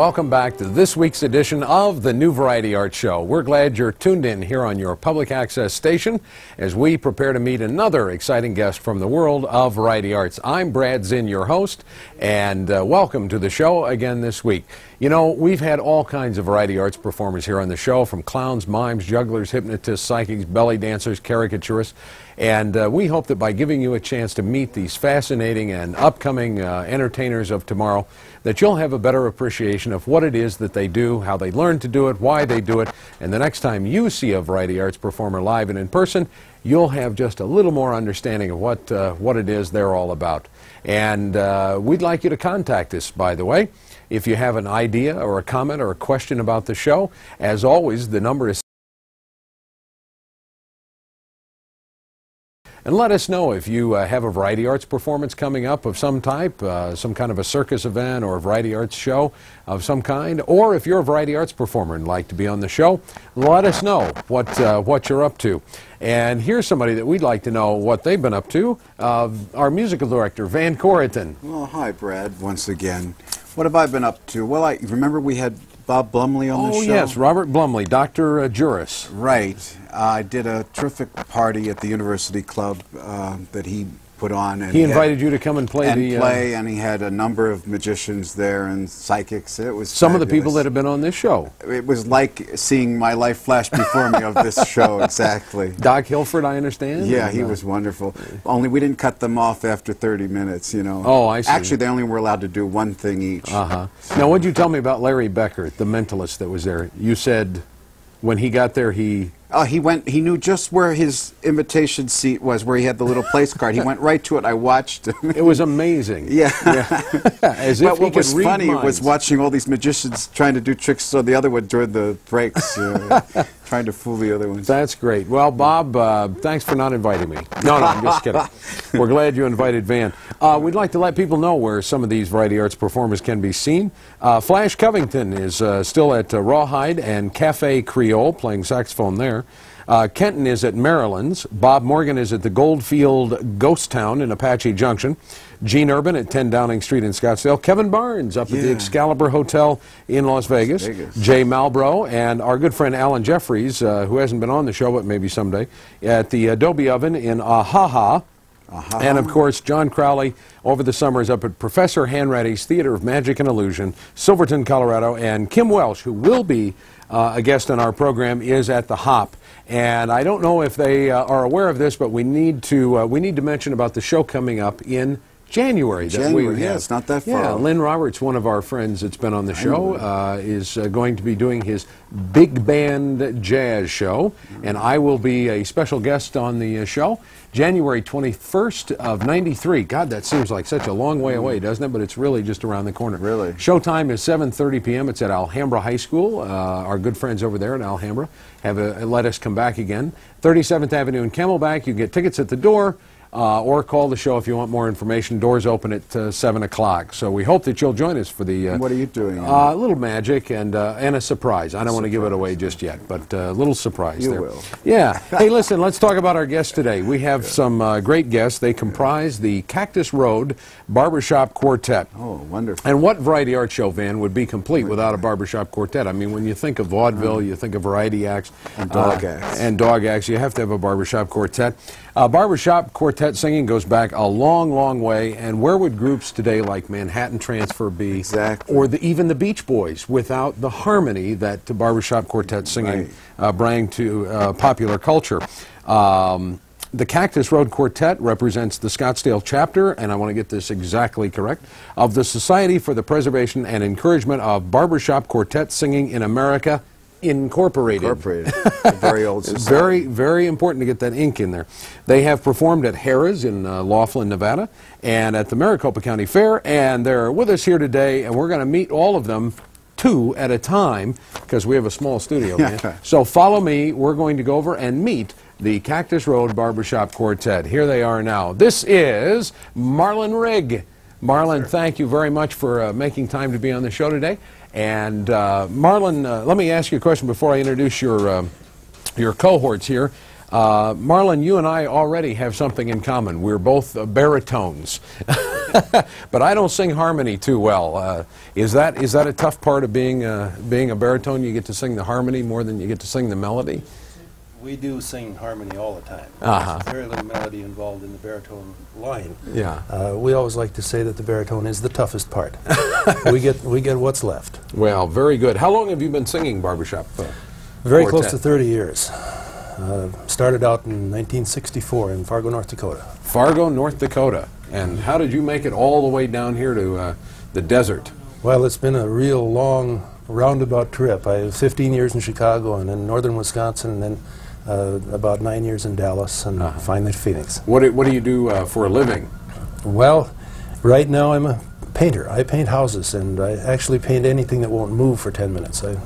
welcome back to this week's edition of the New Variety Art Show. We're glad you're tuned in here on your public access station as we prepare to meet another exciting guest from the world of variety arts. I'm Brad Zinn, your host, and uh, welcome to the show again this week. You know, we've had all kinds of variety arts performers here on the show, from clowns, mimes, jugglers, hypnotists, psychics, belly dancers, caricaturists. And uh, we hope that by giving you a chance to meet these fascinating and upcoming uh, entertainers of tomorrow, that you'll have a better appreciation of what it is that they do, how they learn to do it, why they do it, and the next time you see a variety arts performer live and in person, you'll have just a little more understanding of what, uh, what it is they're all about. And uh, we'd like you to contact us, by the way. If you have an idea or a comment or a question about the show, as always, the number is And let us know if you uh, have a variety arts performance coming up of some type, uh, some kind of a circus event or a variety arts show of some kind, or if you're a variety arts performer and like to be on the show, let us know what, uh, what you're up to. And here's somebody that we'd like to know what they've been up to, uh, our musical director, Van Corriton. Well, hi, Brad, once again. What have I been up to? Well, I remember we had Bob Blumley on oh, the show? Oh, yes, Robert Blumley, Dr. Uh, Juris. Right. Uh, I did a terrific party at the University Club uh, that he put on. And he invited had, you to come and play and the uh, play, and he had a number of magicians there and psychics. It was some fabulous. of the people that have been on this show. It was like seeing my life flash before me of this show. Exactly. Doc Hilford, I understand. Yeah, he uh, was wonderful. Only we didn't cut them off after 30 minutes. You know. Oh, I see. Actually, they only were allowed to do one thing each. Uh huh. So. Now, what'd you tell me about Larry Becker, the mentalist that was there? You said when he got there, he uh, he went. He knew just where his invitation seat was, where he had the little place card. He went right to it. I watched him. It was amazing. Yeah. yeah. As but if what was funny minds. was watching all these magicians trying to do tricks so the other one during the breaks, uh, trying to fool the other ones. That's great. Well, Bob, uh, thanks for not inviting me. No, no, I'm just kidding. We're glad you invited Van. Uh, we'd like to let people know where some of these variety arts performers can be seen. Uh, Flash Covington is uh, still at uh, Rawhide and Cafe Creole playing saxophone there. Uh, Kenton is at Maryland's. Bob Morgan is at the Goldfield Ghost Town in Apache Junction. Gene Urban at 10 Downing Street in Scottsdale. Kevin Barnes up yeah. at the Excalibur Hotel in Las Vegas. Las Vegas. Jay Malbro, and our good friend Alan Jeffries, uh, who hasn't been on the show but maybe someday, at the Adobe Oven in Ahaha. Uh-huh. And of course, John Crowley over the summer is up at Professor Hanratty's Theater of Magic and Illusion, Silverton, Colorado. And Kim Welsh, who will be uh, a guest on our program, is at the Hop and I don't know if they uh, are aware of this, but we need to uh, we need to mention about the show coming up in January. January, yeah, it's not that far. Yeah, Lynn Roberts, one of our friends that's been on the show, uh, is uh, going to be doing his big band jazz show, and I will be a special guest on the uh, show. January 21st of 93. God, that seems like such a long way away, doesn't it? But it's really just around the corner. Really. Showtime is 7.30 p.m. It's at Alhambra High School. Uh, our good friends over there at Alhambra have uh, let us come back again. 37th Avenue in Camelback. You get tickets at the door uh, or call the show if you want more information. Doors open at uh, 7 o'clock. So we hope that you'll join us for the... Uh, what are you doing? Uh, a little magic and, uh, and a surprise. I don't want to give it away just yet, but uh, a little surprise you there. will. Yeah. hey, listen, let's talk about our guests today. We have some great guests. They comprise the Cactus Road Barbershop Quartet. Oh, wonderful. And what variety art show, Van, would be complete without a barbershop quartet? I mean, when you think of vaudeville, you think of variety acts. And dog acts. And dog acts. You have to have a barbershop quartet. Uh, barbershop quartet singing goes back a long, long way. And where would groups today like Manhattan Transfer be? Exactly. Or the, even the Beach Boys without the harmony that the barbershop quartet singing right. uh, bring to uh, popular culture? Um, the Cactus Road Quartet represents the Scottsdale chapter, and I want to get this exactly correct, of the Society for the Preservation and Encouragement of Barbershop Quartet Singing in America, Incorporated. Incorporated. very old society. Very, very important to get that ink in there. They have performed at Harrah's in uh, Laughlin, Nevada, and at the Maricopa County Fair, and they're with us here today, and we're going to meet all of them two at a time because we have a small studio. Man. so follow me. We're going to go over and meet the Cactus Road Barbershop Quartet. Here they are now. This is Marlon Rigg. Marlon, thank you very much for uh, making time to be on the show today. And uh, Marlon, uh, let me ask you a question before I introduce your, uh, your cohorts here. Uh, Marlon, you and I already have something in common. We're both uh, baritones, but I don't sing harmony too well. Uh, is that is that a tough part of being uh, being a baritone? You get to sing the harmony more than you get to sing the melody. We do sing harmony all the time. Uh-huh. Very little melody involved in the baritone line. Yeah. Uh, we always like to say that the baritone is the toughest part. we get we get what's left. Well, very good. How long have you been singing barbershop? Uh, Very close to 30 years. Uh, started out in 1964 in Fargo, North Dakota. Fargo, North Dakota. And how did you make it all the way down here to uh, the desert? Well, it's been a real long roundabout trip. I have 15 years in Chicago and then northern Wisconsin and then uh, about nine years in Dallas and Uh-huh. finally Phoenix. What do, what do you do uh, for a living? Well, right now I'm a painter. I paint houses and I actually paint anything that won't move for 10 minutes. I,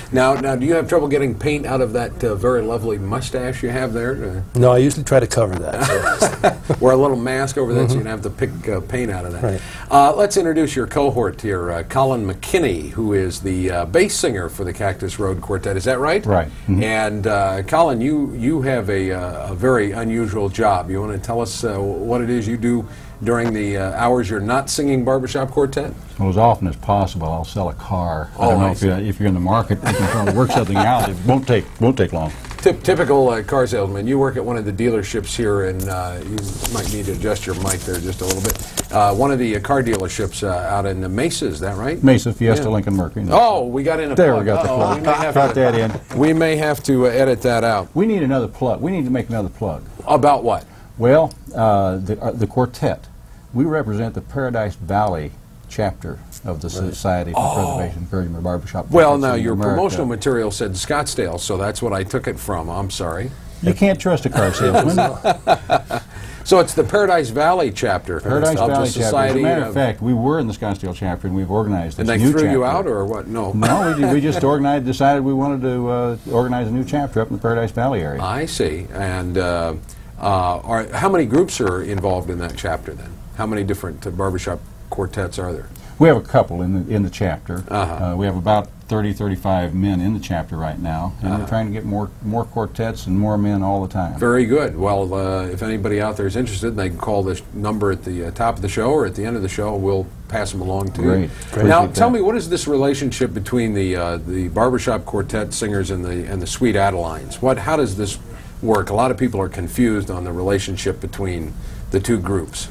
Now, now, do you have trouble getting paint out of that uh, very lovely mustache you have there? no, I usually try to cover that. so- Uh, wear a little mask over that so you don't have to pick uh, paint out of that. Right. Uh, let's introduce your cohort here, uh, Colin McKinney, who is the uh, bass singer for the Cactus Road Quartet. Is that right? Right. Mhm. And uh, Colin, you you have a, uh, a very unusual job. You want to tell us uh, what it is you do during the uh, hours you're not singing barbershop quartet? Well, as often as possible, I'll sell a car. I Oh, don't know I if, you, if you're in the market, you can try to work something out. It won't take won't take long. Typ typical uh, car salesman. You work at one of the dealerships here, and uh, you might need to adjust your mic there just a little bit. Uh, one of the uh, car dealerships uh, out in the Mesa, is that right? Mesa, Fiesta, Yeah. Lincoln, Mercury. Oh, we got in a There plug. we got the plug. We may have Got that in. We may have to uh, edit that out. We need another plug. We need to make another plug. About what? Well, uh, the, uh, the quartet. We represent the Paradise Valley chapter of the Society for Preservation and Encouragement of Barbershop. Oh. Well, now your America. promotional material said Scottsdale, so that's what I took it from. I'm sorry. You can't trust a car salesman. So it's the Paradise Valley chapter Paradise of Valley the chapter. As Society a matter of- of fact, we were in the Scottsdale chapter, and we've organized this and they new threw you out, or what? No. No, we, we just organized, decided we wanted to uh, organize a new chapter up in the Paradise Valley area. I see. And uh, uh, are, how many groups are involved in that chapter then? How many different uh, barbershop quartets are there? We have a couple in the in the chapter. Uh-huh. Uh, we have about 30, 35 men in the chapter right now, and Uh-huh. we're trying to get more more quartets and more men all the time. Very good. Well, uh, if anybody out there is interested, they can call this number at the uh, top of the show or at the end of the show. We'll pass them along to Great. you. Great. Now, Appreciate tell that. me, what is this relationship between the uh, the barbershop quartet singers and the and the Sweet Adelines? What? How does this work? A lot of people are confused on the relationship between the two groups.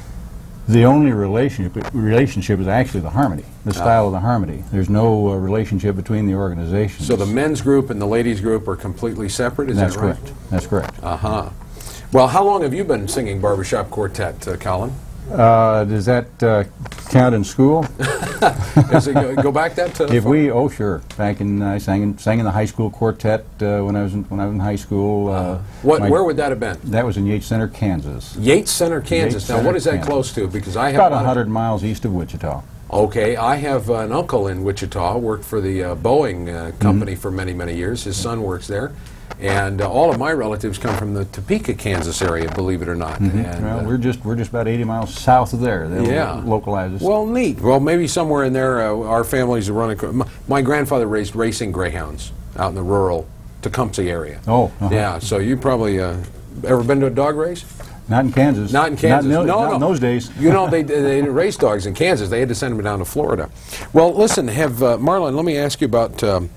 The only relationship relationship is actually the harmony, the style of the harmony. There's no uh, relationship between the organizations. So the men's group and the ladies group are completely separate. Is That's that right? correct. That's correct. Uh huh. Well, how long have you been singing barbershop quartet, uh, Colin? Uh, does that uh, count in school? Does it go, go back that to If we, oh sure, back in I sang in, sang in the high school quartet uh, when I was in, when I was in high school. Uh, what? my- Where would that have been? that was in Yates Center, Kansas. Yates Center, Kansas. Yates now, Center, what is that Kansas. close to? Because I have About a 100 miles east of Wichita. Okay, I have an uncle in Wichita. Worked for the uh, Boeing uh, Mm-hmm. company for many, many years. His son works there, and uh, all of my relatives come from the Topeka, Kansas area. Believe it or not. Mm-hmm. well, uh, we're just we're just about 80 miles south of there. They'll Yeah. localize us. well, neat. Well, maybe somewhere in there, uh, our families are running. My, my grandfather raised racing greyhounds out in the rural Tecumseh area. Oh, uh-huh. yeah. So you probably uh, ever been to a dog race? not in Kansas. Not in Kansas. Not in, no, not no. in those days. You know, they, they didn't race dogs in Kansas. They had to send them down to Florida. Well, listen, have uh, Marlon. Let me ask you about. Um,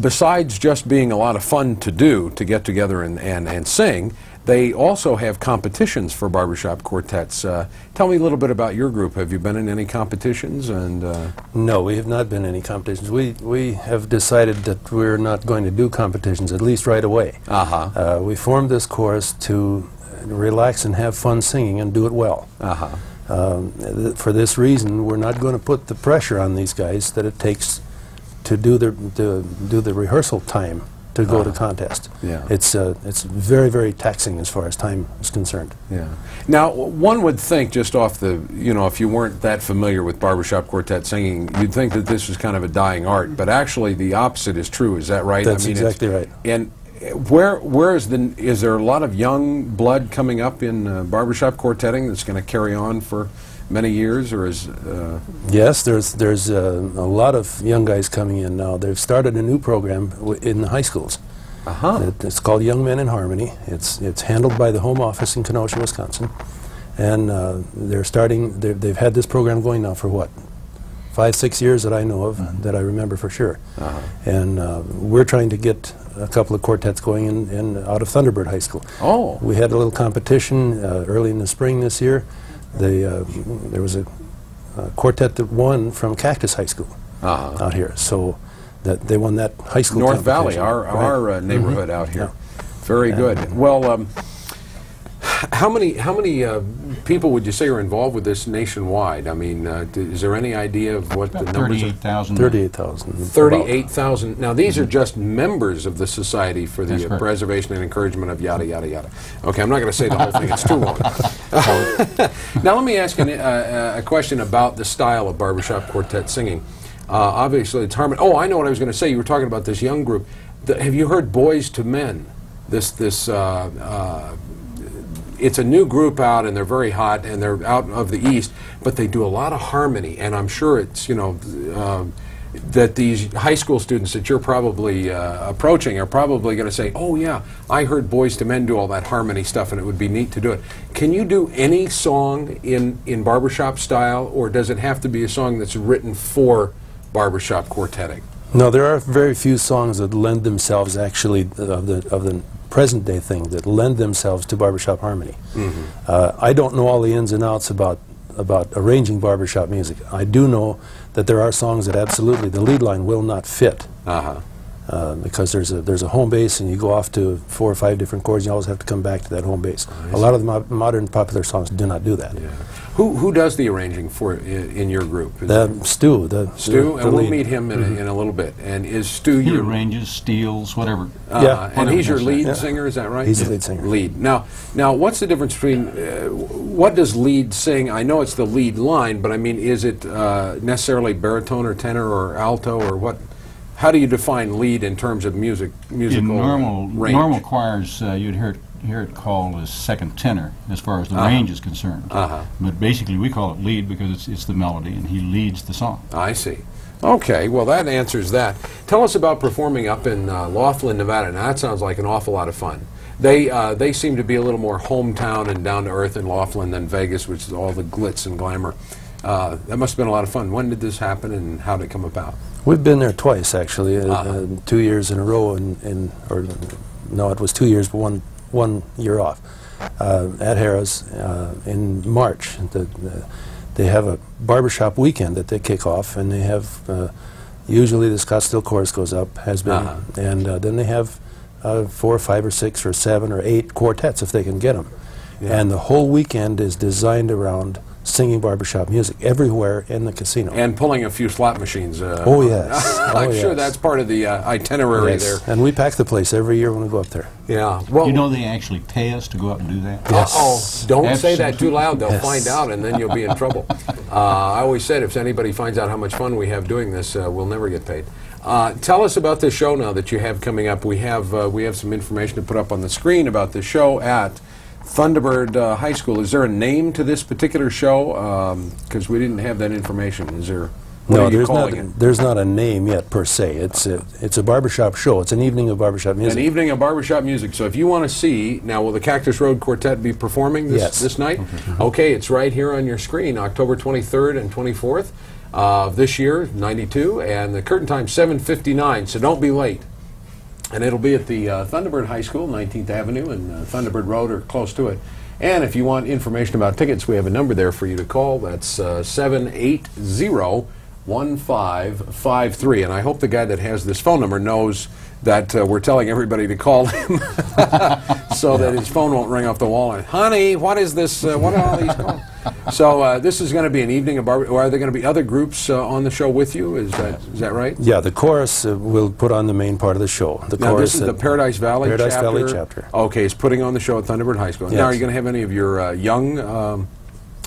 besides just being a lot of fun to do, to get together and, and, and sing, they also have competitions for barbershop quartets. Uh, tell me a little bit about your group. Have you been in any competitions? And uh, No, we have not been in any competitions. We we have decided that we're not going to do competitions at least right away. Uh-huh. Uh, we formed this chorus to relax and have fun singing and do it well. uh-huh. Um, th- for this reason, we're not going to put the pressure on these guys that it takes to do the to do the rehearsal time to go to contest. Uh-huh. Yeah. It's uh, it's very very taxing as far as time is concerned. Yeah. Now, one would think, just off the, you know, if you weren't that familiar with barbershop quartet singing, you'd think that this was kind of a dying art. But actually, the opposite is true. Is that right? That's it's- exactly right. And uh, where where is the is there a lot of young blood coming up in uh, barbershop quartetting that's going to carry on for many years, or is uh, Yes, there's there's uh, a lot of young guys coming in now. They've started a new program w- in the high schools, Uh-huh. It- It's called Young Men in Harmony. It's it's handled by the Home Office in Kenosha, Wisconsin, and uh, they're starting. They're, they've had this program going now for what five, six years that I know of that I remember for sure. Uh-huh. And uh, we're trying to get a couple of quartets going in, in out of Thunderbird High School. Oh. We had a little competition uh, early in the spring this year. They, uh, there was a, a quartet that won from Cactus High School Uh-huh. out here. So that they won that high school North Valley, our, Right. Mm-hmm. our uh, neighborhood out here. Yeah. Very good. Well, um, how many how many uh, people would you say are involved with this nationwide? I mean, uh, d- is there any idea of what the About numbers are? 38,000. 38,000. Thirty-eight thousand. Now these are just members of the Society for the uh. Preservation and Encouragement of yada yada yada. Okay, I'm not going to say the whole thing; it's too long. now let me ask an, uh, a question about the style of barbershop quartet singing. Uh, obviously, it's harmony. Oh, I know what I was going to say. You were talking about this young group. The, have you heard "Boyz II Men"? This this. Uh, uh, it's a new group out and they're very hot and they're out of the east but they do a lot of harmony and i'm sure it's you know uh, that these high school students that you're probably uh, approaching are probably going to say oh yeah i heard Boyz II Men do all that harmony stuff and it would be neat to do it. Can you do any song in in barbershop style or does it have to be a song that's written for barbershop quartetting? No, there are very few songs that lend themselves actually of the of the present day thing that lend themselves to barbershop harmony. Uh, I don't know all the ins and outs about about arranging barbershop music. I do know that there are songs that absolutely the lead line will not fit. uh-huh Uh, because there's a there's a home base and you go off to four or five different chords. You always have to come back to that home base. a lot of the mo- modern popular songs do not do that. who who does the arranging for in, in your group Is The it Stu, the Stu, the and we'll meet him in, a, in a little bit. And is Stu He your arranges, steals, whatever. Uh, Yeah. and he's your lead Yeah. singer, is that right? He's the lead singer. Lead. Now, now, what's the difference between uh, what does lead sing? I know it's the lead line, but I mean, is it uh, necessarily baritone or tenor or alto or what? How do you define lead in terms of music musical In normal range? normal choirs, uh, you'd hear it, hear it called as second tenor as far as the Uh-huh. range is concerned. Uh-huh. But basically, we call it lead because it's, it's the melody, and he leads the song. I see. Okay, well that answers that. Tell us about performing up in uh, Laughlin, Nevada. Now that sounds like an awful lot of fun. They uh, they seem to be a little more hometown and down to earth in Laughlin than Vegas, which is all the glitz and glamour. Uh, that must have been a lot of fun. When did this happen, and how did it come about? We've been there twice, actually, uh, Uh-huh. uh, two years in a row, and, and or no, it was two years, but one one year off. Uh, at Harrah's uh, in March, the, the, they have a barbershop weekend that they kick off, and they have uh, usually the Scottsdale chorus goes up, has been, Uh-huh. and uh, then they have uh, four, or five, or six, or seven, or eight quartets if they can get them, Yeah. and the whole weekend is designed around singing barbershop music everywhere in the casino. And pulling a few slot machines. Uh, Oh, yes. I'm Oh, sure yes. that's part of the uh, itinerary Yes. there. And we pack the place every year when we go up there. Yeah. Well, you know they actually pay us to go up and do that? Yes, oh, don't say that too loud. They'll Yes. find out, and then you'll be in trouble. Uh, I always said if anybody finds out how much fun we have doing this, uh, we'll never get paid. Uh, tell us about this show now that you have coming up. We have uh, we have some information to put up on the screen about the show at Thunderbird uh, High School. Is there a name to this particular show? Um, because we didn't have that information. Is there? What no, there's not. it? There's not a name yet per se. It's a, it's a barbershop show. It's an evening of barbershop music. An evening of barbershop music. So if you want to see, now will the Cactus Road Quartet be performing this, Yes. this night? Mm-hmm. Mm-hmm. Okay, it's right here on your screen, October 23rd and 24th of this year, 92, and the curtain time 7:59. So don't be late. And it'll be at the uh, Thunderbird High School, 19th Avenue and uh, Thunderbird Road or close to it. And if you want information about tickets, we have a number there for you to call. That's uh, 780 1553. And I hope the guy that has this phone number knows that uh, we're telling everybody to call him so that his phone won't ring off the wall. And, Honey, what is this? Uh, what are all these calls? So uh, this is going to be an evening of barber. Or are there going to be other groups uh, on the show with you? Is that is that right? yeah, the chorus uh, will put on the main part of the show. The Now, chorus this is the Paradise Valley Paradise chapter. Valley chapter. Okay, it's putting on the show at Thunderbird High School. Now, are you going to have any of your uh, young um,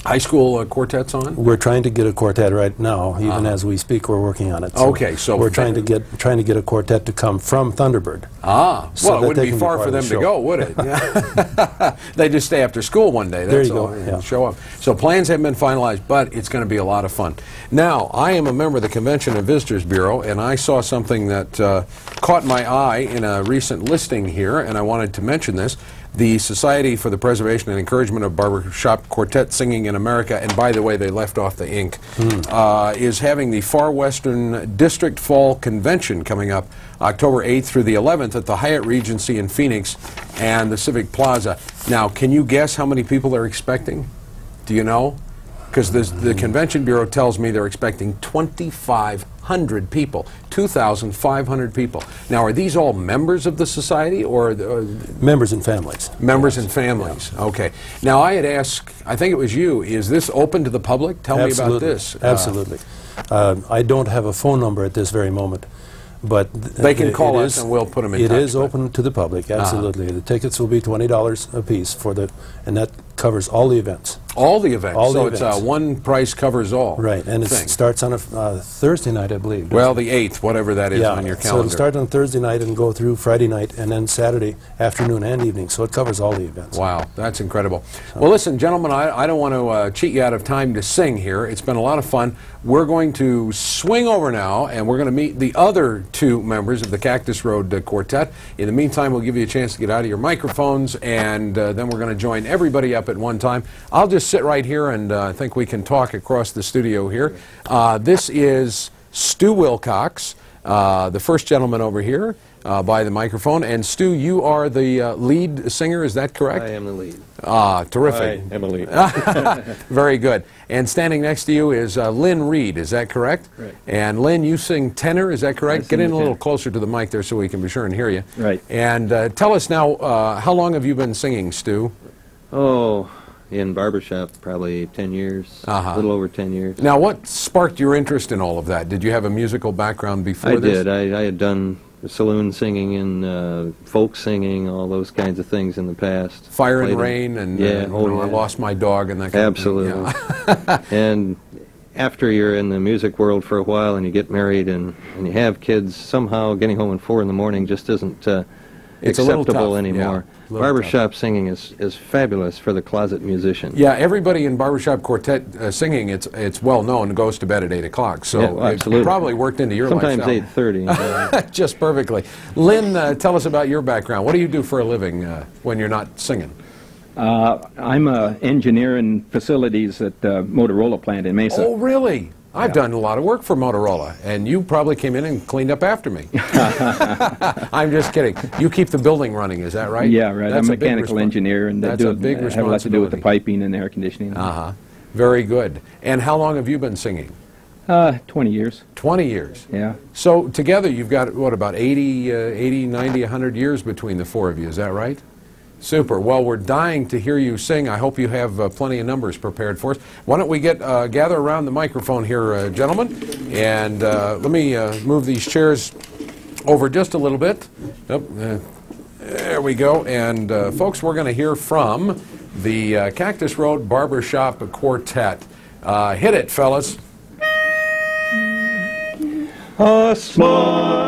High school uh, quartets on? We're trying to get a quartet right now, even as we speak. We're working on it. Uh-huh. Okay, so we're trying to get trying to get a quartet to come from Thunderbird. Ah, So well, it wouldn't be can be far for of the them to go, would it? Yeah. they just stay after school one day. That's There you go, all, and yeah. Show up. So plans haven't been finalized, but it's going to be a lot of fun. Now, I am a member of the Convention and Visitors Bureau, and I saw something that uh, caught my eye in a recent listing here, and I wanted to mention this. The Society for the Preservation and Encouragement of Barbershop Quartet Singing in America, and by the way, they left off the ink, Hmm. uh, is having the Far Western District Fall Convention coming up October 8th through the 11th at the Hyatt Regency in Phoenix and the Civic Plaza. Now, can you guess how many people they're expecting? Do you know? Because the Convention Bureau tells me they're expecting 2,500 people, 2,500 people. Now, are these all members of the society or uh, Members and families. members and families? Okay. Now, I had asked, I think it was you, is this open to the public? Tell me about Absolutely. this. Uh, Absolutely. Uh, I don't have a phone number at this very moment, but th- They can call us is- and we'll put them in It touch, is Uh-huh. open to the public. Absolutely. The tickets will be twenty dollars a piece for the, and that covers all the events. all the events. All the so it's events. a one price covers all. Right, and it starts on a uh, Thursday night, I believe. Well, the 8th, whatever that is yeah. on your calendar. So it'll start on Thursday night and go through Friday night, and then Saturday afternoon and evening. So it covers all the events. Wow, that's incredible. Well, listen, gentlemen, I, I don't want to uh, cheat you out of time to sing here. It's been a lot of fun. We're going to swing over now, and we're going to meet the other two members of the Cactus Road uh, Quartet. In the meantime, we'll give you a chance to get out of your microphones, and uh, then we're going to join everybody up at one time. I'll just sit right here, and uh, I think we can talk across the studio here. Uh, this is Stu Wilcox, uh, the first gentleman over here. Uh, by the microphone. And Stu, you are the uh, lead singer, is that correct? I am the lead. Ah, terrific. I am a lead. Very good. And standing next to you is uh, Lynn Reed, is that correct? Correct. And Lynn, you sing tenor, is that correct? Get in a little tenor. closer to the mic there so we can be sure and hear you. Right. And uh, tell us now, uh, how long have you been singing, Stu? Oh, in barbershop, probably 10 years. Uh-huh. A little over 10 years. Now, what sparked your interest in all of that? Did you have a musical background before this? I this? did. I, I had done saloon singing and uh, folk singing, all those kinds of things in the past. Fire and Played in- Rain, and yeah, and oh, know, I lost my dog, and that kind Absolutely. of thing. Yeah. and after you're in the music world for a while and you get married and, and you have kids, somehow getting home at 4 in the morning just isn't uh, It's acceptable anymore. yeah, a little Barbershop singing is, is fabulous for the closet musician. Yeah, everybody in barbershop quartet uh, singing, it's it's well known, goes to bed at 8 o'clock. So Yeah, well, it probably worked into your Sometimes lifestyle. 8.30. Just perfectly. Lynn, uh, tell us about your background. What do you do for a living uh, when you're not singing? Uh, I'm an engineer in facilities at the Motorola plant in Mesa. Oh, really? I've done a lot of work for Motorola, and you probably came in and cleaned up after me. I'm just kidding. You keep the building running, is that right? Yeah, right. That's I'm a mechanical engineer and That's do, a big have a lot to do with the piping and air conditioning. Uh-huh. Very good. And how long have you been singing? Uh, 20 years. 20 years. Yeah. So together you've got, what, about 80, uh, 80, 90, 100 years between the four of you, is that right? Super. Well, we're dying to hear you sing. I hope you have uh, plenty of numbers prepared for us. Why don't we get uh, gather around the microphone here, uh, gentlemen, and uh, let me uh, move these chairs over just a little bit. Uh, there we go. And folks, we're going to hear from the Cactus Road Barbershop Quartet. Hit it, fellas. A smile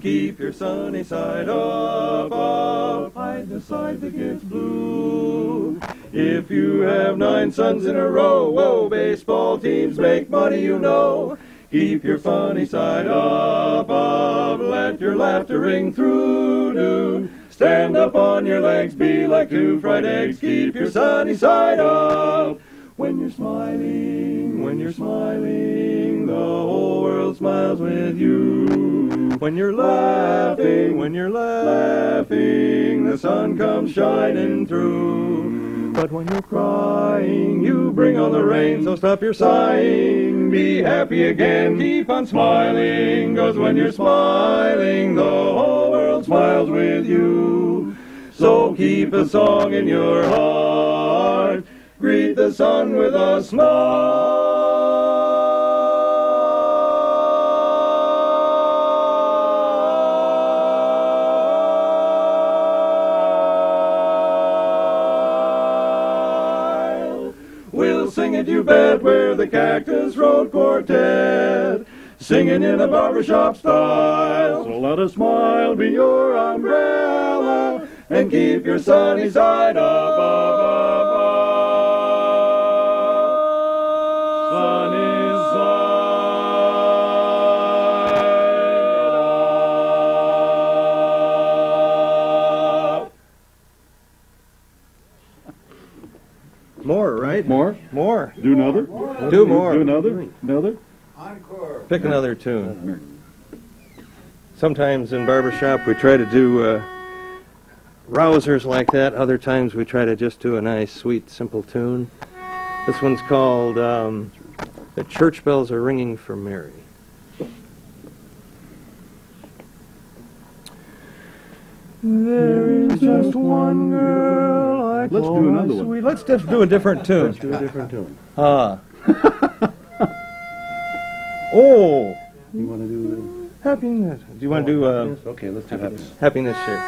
keep your sunny side up, up. Hide the side that gets blue. If you have nine sons in a row, whoa, baseball teams make money, you know. Keep your funny side up, up. Let your laughter ring through, dude. Stand up on your legs, be like two fried eggs. Keep your sunny side up. When you're smiling, when you're smiling, the whole world smiles with you. When you're laughing, when you're laughing, the sun comes shining through. But when you're crying, you bring on the rain, so stop your sighing, be happy again, keep on smiling, cause when you're smiling, the whole world smiles with you. So keep a song in your heart, greet the sun with a smile. It, you bet. We're the Cactus Road Quartet, singing in a barbershop style. So let a smile be your umbrella, and keep your sunny side up, More? Do another? Do more. Do another? Another? Encore. Pick another tune. Sometimes in barbershop we try to do uh, rousers like that. Other times we try to just do a nice, sweet, simple tune. This one's called um, "The Church Bells Are Ringing for Mary." There is just one girl I Let's do another one. Sweet. Let's just do a different tune. Let's do a different tune. Ah. oh. You want to do Happiness. Do you want to do uh, this? Okay, let's do happiness. happiness share?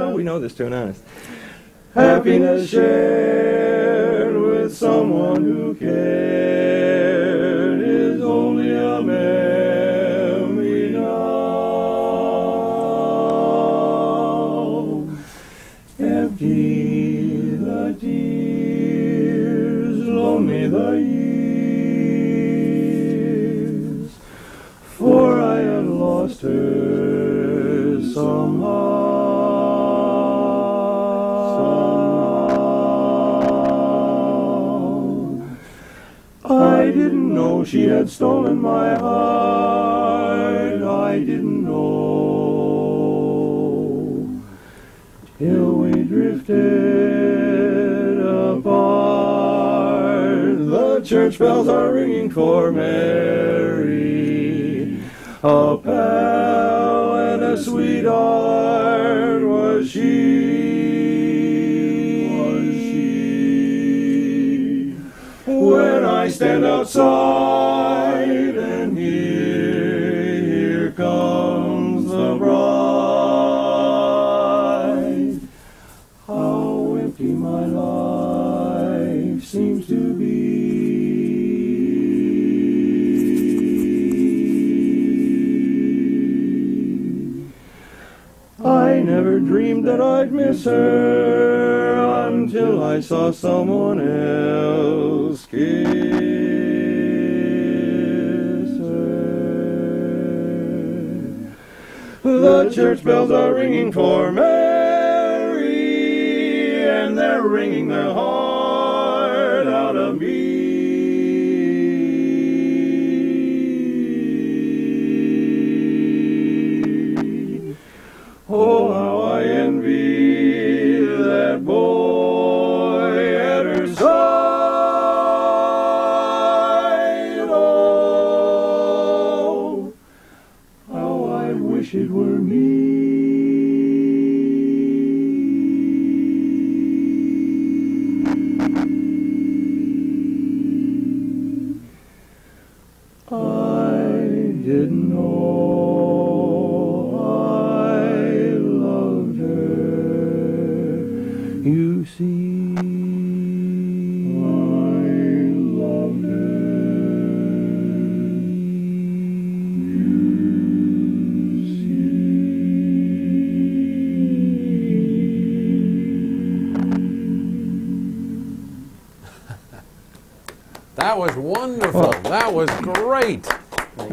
Ah, we know this tune, honest. Happiness shared with someone who cared I didn't know she had stolen my heart. I didn't know till we drifted apart. The church bells are ringing for Mary. A sweetheart was she. Was she. When I stand outside I never dreamed that I'd miss her until I saw someone else kiss her. The church bells are ringing for Mary, and they're ringing their heart out of me. Didn't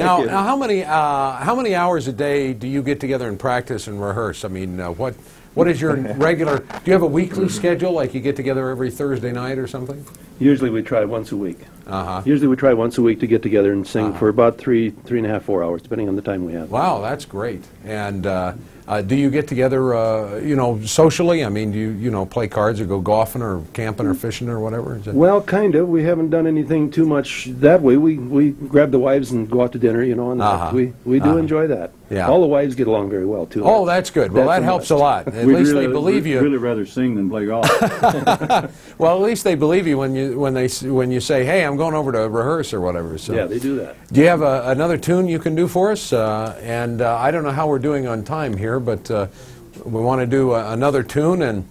Now, you. now, how many uh, how many hours a day do you get together and practice and rehearse? I mean, uh, what what is your regular? Do you have a weekly schedule, like you get together every Thursday night or something? Usually we try once a week. Uh huh. Usually we try once a week to get together and sing Uh-huh. for about three, three and a half, four hours, depending on the time we have. Wow, that's great. And uh, uh, do you get together, uh, you know, socially? I mean, do you you know play cards or go golfing or camping or fishing or whatever? Is it- Well, kind of. We haven't done anything too much that way. We we grab the wives and go out to dinner, you know, and Uh-huh. we we do Uh-huh. enjoy that. Yeah. All the wives get along very well too. oh, that's good. Well, That's that a helps a lot. At least really, they believe you. we'd you. really rather sing than play golf. Well, at least they believe you when you when they when you say, "Hey, I'm going over to rehearse" or whatever. So, yeah, they do that. do you have a, another tune you can do for us? Uh, and uh, I don't know how we're doing on time here, but uh, we want to do uh, another tune, and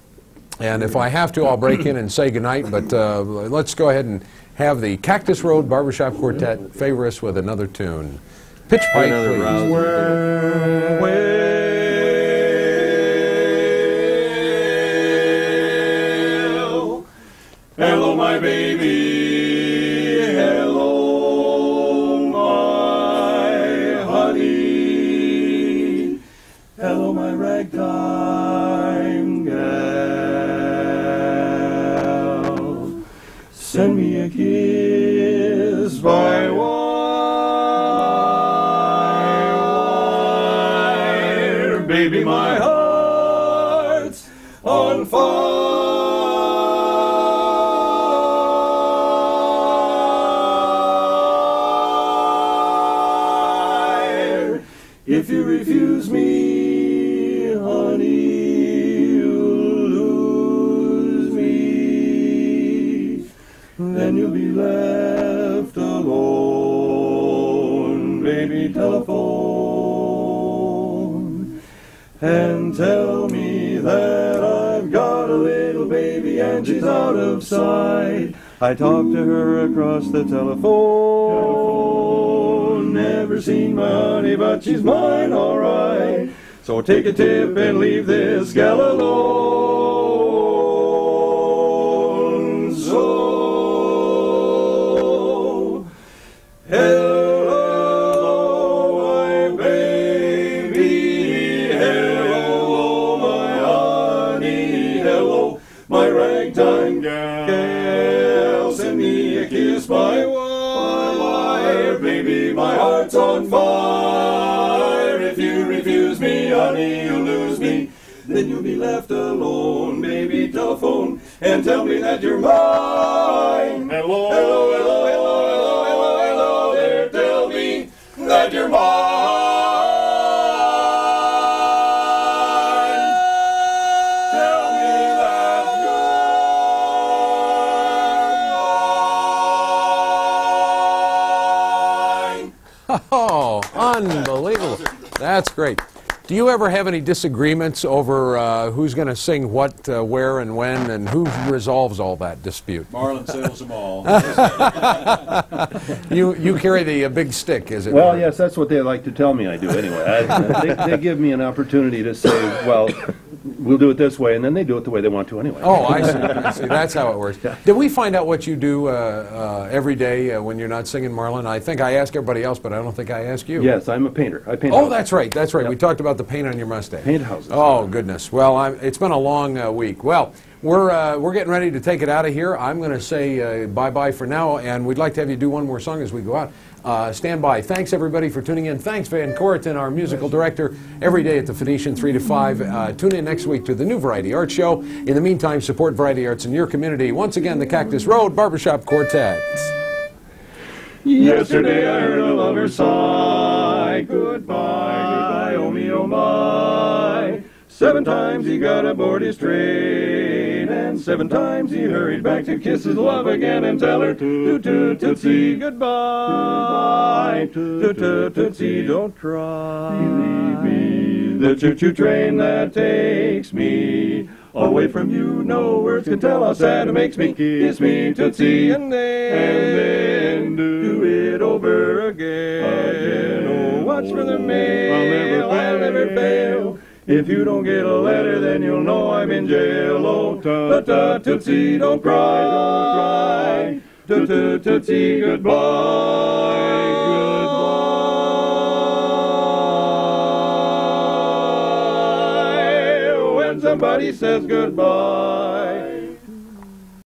And if I have to, I'll break in and say goodnight, but uh, let's go ahead and have the Cactus Road Barbershop Quartet favor us with another tune. Pitch pipe, Another please. rousing. Send me a kiss by wire, I talked to her across the telephone. Never seen my honey, but she's mine, alright. So take a tip and leave this gal alone. Telephone and tell me that you're mine. Hello, hello, hello, hello, hello, hello, hello there. Tell me that you're mine. Tell me that you're mine. Oh, unbelievable. That's great. Do you ever have any disagreements over uh, who's going to sing what, uh, where, and when, and who resolves all that dispute? Marlon settles them all. You, you carry the uh, big stick, is it? Well, yes, that's what they like to tell me I do anyway. I, they, they give me an opportunity to say, well, we'll do it this way, and then they do it the way they want to anyway. Oh, I see. I see. That's how it works. Yeah. Did we find out what you do uh, uh, every day uh, when you're not singing Marlon? I think I ask everybody else, but I don't think I ask you. Yes, I'm a painter. I paint. Oh, houses. that's right. That's right. Yep. We talked about the paint on your mustache. Paint houses. Oh goodness. Well, I'm, it's been a long uh, week. Well, we're uh, we're getting ready to take it out of here. I'm going to say uh, bye bye for now, and we'd like to have you do one more song as we go out. Uh, stand by. Thanks everybody for tuning in. Thanks Van Corrigan, our musical director, every day at the Phoenician, three to five. Uh, tune in next week to the new Variety Arts Show. In the meantime, support Variety Arts in your community. Once again, the Cactus Road Barbershop Quartet. Yesterday I heard a lover sigh. Goodbye, goodbye, oh me, oh my. Seven times he got aboard his train, and seven times he hurried back to kiss his love again and tell her toot toot tootsie goodbye. Toot toot tootsie, don't cry. Believe me, the choo choo train that takes me away from you. No words can tell how sad it makes me. Kiss me tootsie, and then, then do it over again. Oh, watch for the mail. I'll never, I'll never fail. If you don't get a letter, then you'll know I'm in jail. Oh, ta ta tootsie, don't cry, don't cry. Toot toot tootsie, goodbye, goodbye. When somebody says goodbye,